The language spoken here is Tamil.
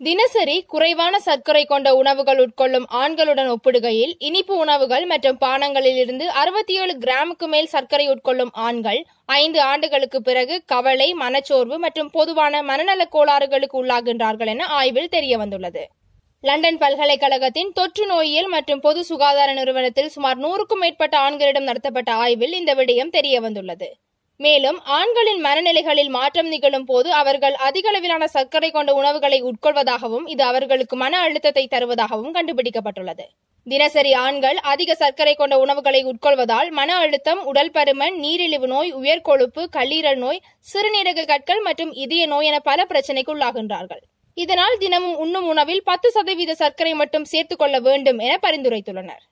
தினசரி குறைவான சர்க்கரை கொண்ட உணவுகள் உட்கொள்ளும் ஆண்களுடன் ஒப்பிடுகையில் இனிப்பு உணவுகள் மற்றும் பானங்களில் இருந்து அறுபத்தி ஏழு கிராமுக்கு மேல் சர்க்கரை உட்கொள்ளும் ஆண்கள் ஐந்து ஆண்டுகளுக்கு பிறகு கவலை மனச்சோர்வு மற்றும் பொதுவான மனநலக் கோளாறுகளுக்கு உள்ளாகின்றார்கள் என ஆய்வில் தெரியவந்துள்ளது. லண்டன் பல்கலைக்கழகத்தின் தொற்று நோயியல் மற்றும் பொது சுகாதார நிறுவனத்தில் சுமார் நூறுக்கும் மேற்பட்ட ஆண்களிடம் நடத்தப்பட்ட ஆய்வில் இந்த விடயம் தெரியவந்துள்ளது. மேலும் ஆண்களின் மனநிலைகளில் மாற்றம் நிகழும் போது அவர்கள் அதிக அளவிலான சர்க்கரை கொண்ட உணவுகளை உட்கொள்வதாகவும் இது அவர்களுக்கு மன அழுத்தத்தை தருவதாகவும் கண்டுபிடிக்கப்பட்டுள்ளது. தினசரி ஆண்கள் அதிக சர்க்கரை கொண்ட உணவுகளை உட்கொள்வதால் மன அழுத்தம் உடல் பருமன் நீரிழிவு நோய் உயர்கொழுப்பு கல்லீரல் நோய் சிறுநீரக கற்கள் மற்றும் இதய நோய் என பல பிரச்சனைக்கு உள்ளாகின்றார்கள். இதனால் தினமும் உண்ணும் உணவில் பத்து சதவீத சர்க்கரை மட்டும் சேர்த்துக் கொள்ள வேண்டும் என பரிந்துரைத்துள்ளனர்.